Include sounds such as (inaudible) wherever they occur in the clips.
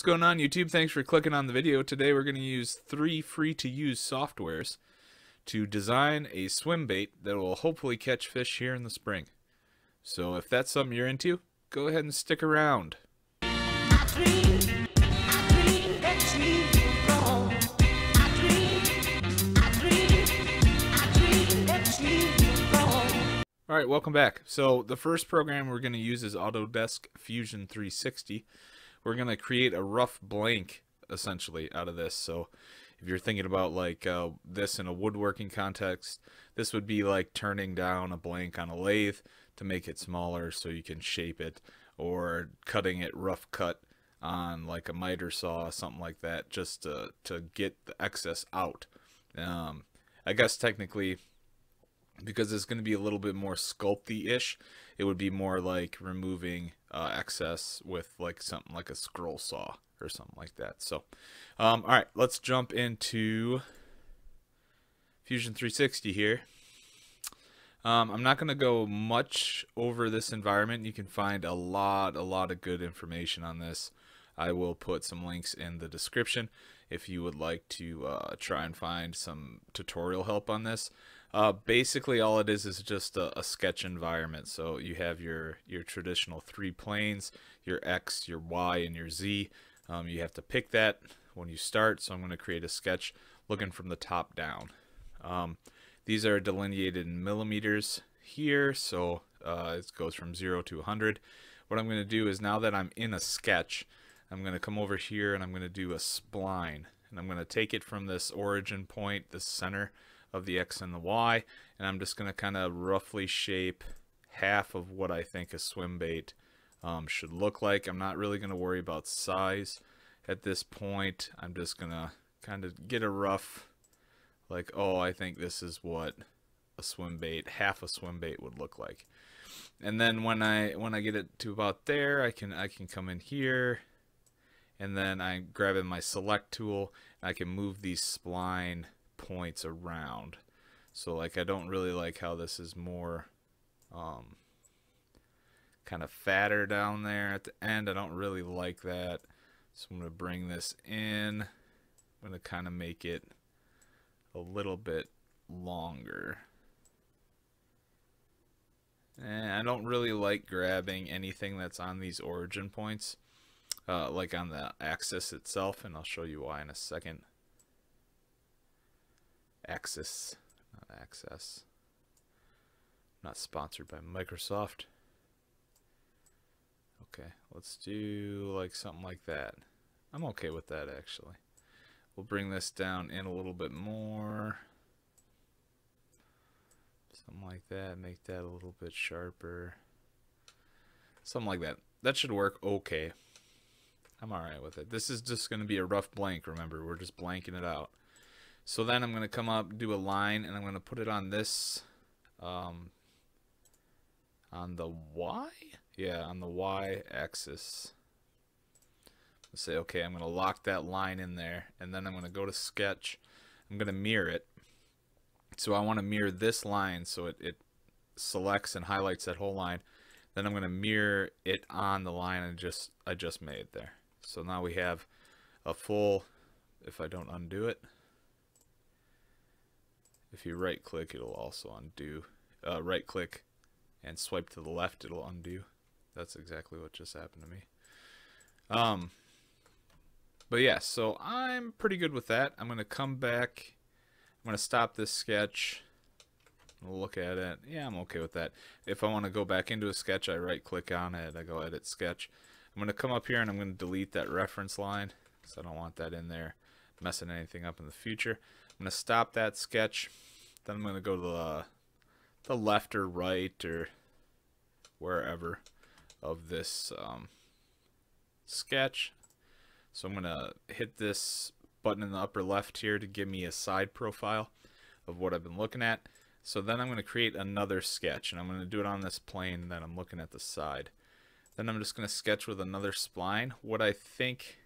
What's going on YouTube? Thanks for clicking on the video. Today we're going to use three free to use softwares to design a swim bait that will hopefully catch fish here in the spring. So if that's something you're into, go ahead and stick around. Alright, welcome back. So the first program we're going to use is Autodesk Fusion 360 we're going to create a rough blank essentially out of this. So if you're thinking about like uh, this in a woodworking context, this would be like turning down a blank on a lathe to make it smaller so you can shape it or cutting it rough cut on like a miter saw, something like that, just to, to get the excess out. Um, I guess technically, because it's going to be a little bit more sculpty-ish, it would be more like removing uh, excess with like something like a scroll saw or something like that. So, um, all right, let's jump into Fusion 360 here. Um, I'm not going to go much over this environment. You can find a lot, a lot of good information on this. I will put some links in the description if you would like to uh, try and find some tutorial help on this. Uh, basically, all it is is just a, a, sketch environment. So you have your your traditional three planes, your X, your Y, and your Z. Um, you have to pick that when you start. So I'm going to create a sketch looking from the top down. Um, these are delineated in millimeters here, so uh, it goes from 0 to 100. What I'm going to do is now that I'm in a sketch, I'm going to come over here and I'm going to do a spline. And I'm going to take it from this origin point, this center, of the X and the Y, and I'm just going to kind of roughly shape half of what I think a swim bait um, should look like. I'm not really going to worry about size at this point. I'm just going to kind of get a rough, like, oh, I think this is what a swim bait, half a swim bait would look like. And then when I when I get it to about there, I can I can come in here, and then I grab in my select tool. And I can move these spline points around. So like I don't really like how this is more um, kind of fatter down there at the end. I don't really like that. So I'm going to bring this in. I'm going to kind of make it a little bit longer. And I don't really like grabbing anything that's on these origin points, uh, like on the axis itself, and I'll show you why in a second. Axis, not Access. Not sponsored by Microsoft. Okay, let's do like something like that. I'm okay with that actually. We'll bring this down in a little bit more. Something like that, make that a little bit sharper. Something like that. That should work okay. I'm alright with it. This is just going to be a rough blank, remember. We're just blanking it out. So then I'm going to come up, do a line, and I'm going to put it on this, um, on the Y? Yeah, on the Y axis. Say, okay, I'm going to lock that line in there, and then I'm going to go to sketch. I'm going to mirror it. So I want to mirror this line so it, it selects and highlights that whole line. Then I'm going to mirror it on the line I just, I just made there. So now we have a full, if I don't undo it, if you right click, it'll also undo. Uh, right click and swipe to the left, it'll undo. That's exactly what just happened to me. Um, but yeah, so I'm pretty good with that. I'm going to come back. I'm going to stop this sketch. Look at it. Yeah, I'm okay with that. If I want to go back into a sketch, I right click on it. I go edit sketch. I'm going to come up here and I'm going to delete that reference line because I don't want that in there messing anything up in the future. I'm going to stop that sketch. Then I'm going to go to the, the left or right or wherever of this um, sketch. So I'm going to hit this button in the upper left here to give me a side profile of what I've been looking at. So then I'm going to create another sketch and I'm going to do it on this plane that I'm looking at the side. Then I'm just going to sketch with another spline what I think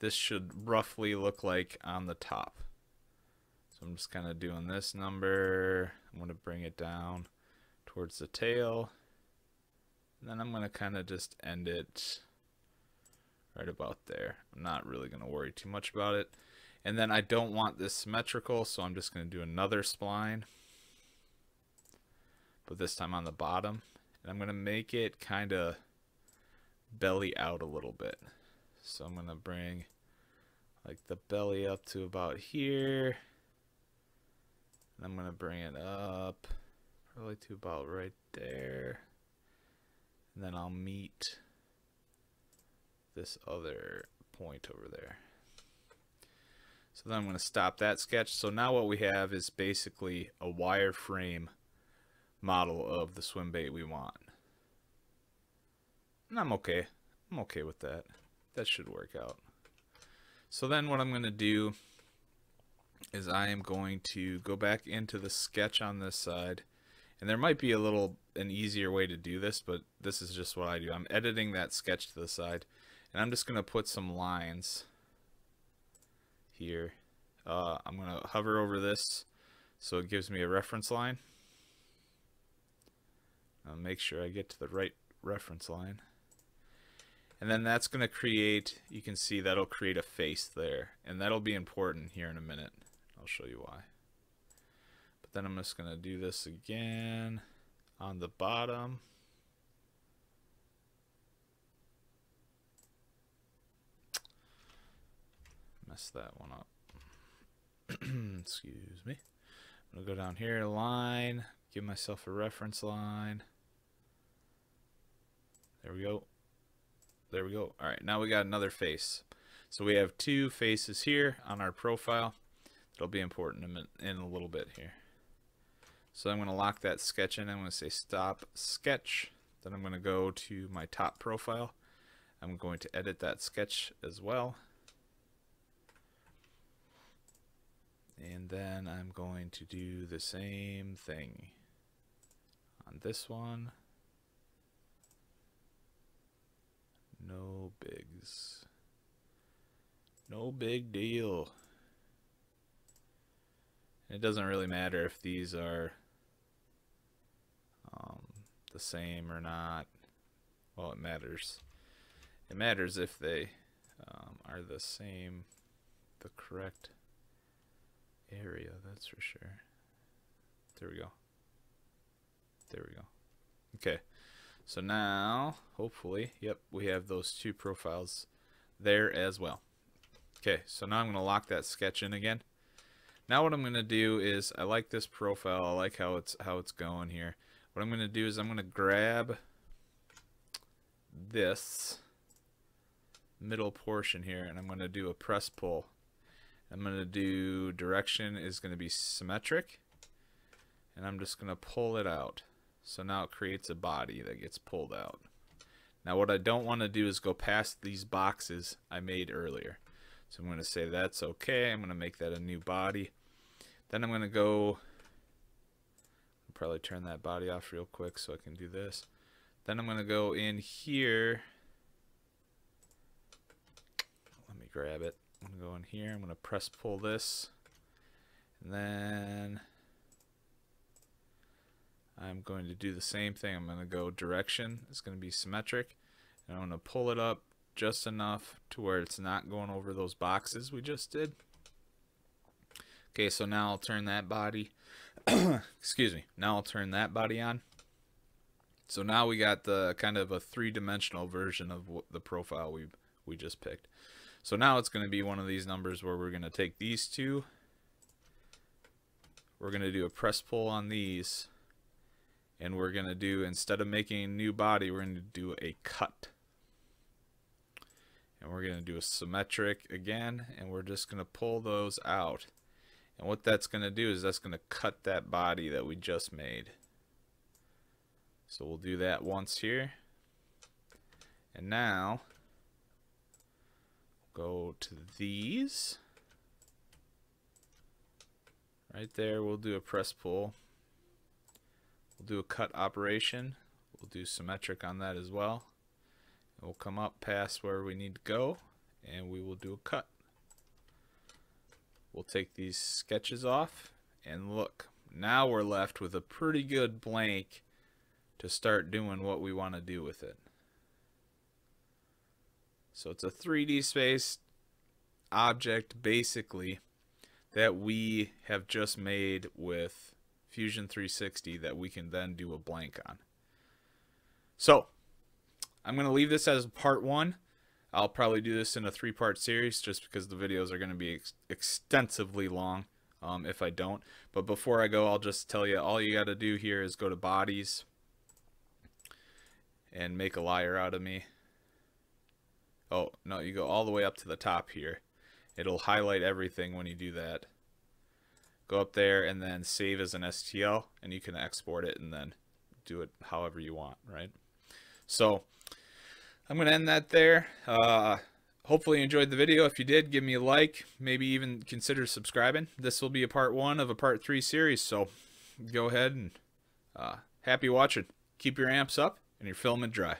this should roughly look like on the top. So I'm just kind of doing this number. I'm going to bring it down towards the tail. And then I'm going to kind of just end it right about there. I'm not really going to worry too much about it. And then I don't want this symmetrical, so I'm just going to do another spline. But this time on the bottom. And I'm going to make it kind of belly out a little bit. So I'm going to bring like the belly up to about here. And I'm going to bring it up probably to about right there. And then I'll meet this other point over there. So then I'm going to stop that sketch. So now what we have is basically a wireframe model of the swim bait we want. And I'm okay. I'm okay with that. That should work out. So then what I'm going to do is I am going to go back into the sketch on this side. And there might be a little an easier way to do this, but this is just what I do. I'm editing that sketch to the side. And I'm just going to put some lines here. Uh, I'm going to hover over this so it gives me a reference line. I'll make sure I get to the right reference line. And then that's going to create, you can see that'll create a face there. And that'll be important here in a minute. I'll show you why. But then I'm just going to do this again on the bottom. Messed that one up. (clears throat) Excuse me. I'm going to go down here, line, give myself a reference line. There we go. There we go. All right, now we got another face. So we have two faces here on our profile. That'll be important in a little bit here. So I'm going to lock that sketch in. I'm going to say stop sketch. Then I'm going to go to my top profile. I'm going to edit that sketch as well. And then I'm going to do the same thing on this one. No bigs. No big deal. It doesn't really matter if these are um, the same or not. Well, it matters. It matters if they um, are the same, the correct area, that's for sure. There we go. There we go. Okay. So now, hopefully, yep, we have those two profiles there as well. Okay, so now I'm going to lock that sketch in again. Now what I'm going to do is, I like this profile, I like how it's how it's going here. What I'm going to do is I'm going to grab this middle portion here and I'm going to do a press pull. I'm going to do direction is going to be symmetric and I'm just going to pull it out. So now it creates a body that gets pulled out. Now what I don't want to do is go past these boxes I made earlier. So I'm going to say that's okay. I'm going to make that a new body. Then I'm going to go probably turn that body off real quick so I can do this. Then I'm going to go in here. Let me grab it. I'm going to go in here. I'm going to press pull this. And then I'm going to do the same thing. I'm going to go direction. It's going to be symmetric. And I'm going to pull it up just enough to where it's not going over those boxes we just did. Okay, so now I'll turn that body. (coughs) excuse me. Now I'll turn that body on. So now we got the kind of a three-dimensional version of the profile we we just picked. So now it's going to be one of these numbers where we're going to take these two. We're going to do a press pull on these. And we're going to do, instead of making a new body, we're going to do a cut. And we're going to do a symmetric again. And we're just going to pull those out. And what that's going to do is that's going to cut that body that we just made. So we'll do that once here. And now go to these. Right there, we'll do a press pull. Do a cut operation. We'll do symmetric on that as well. And we'll come up past where we need to go, and we will do a cut. We'll take these sketches off, and look, now we're left with a pretty good blank to start doing what we want to do with it. So it's a 3D space object basically that we have just made with Fusion 360 that we can then do a blank on. So I'm going to leave this as part one. I'll probably do this in a three-part series just because the videos are going to be ex extensively long um, if I don't. But before I go, I'll just tell you all you got to do here is go to bodies and make a liar out of me. Oh, no, you go all the way up to the top here. It'll highlight everything when you do that. Go up there and then save as an STL, and you can export it and then do it however you want, right? So I'm going to end that there. Uh, hopefully you enjoyed the video. If you did, give me a like. Maybe even consider subscribing. This will be a part one of a part three series. So go ahead and uh, happy watching. Keep your amps up and your filament dry.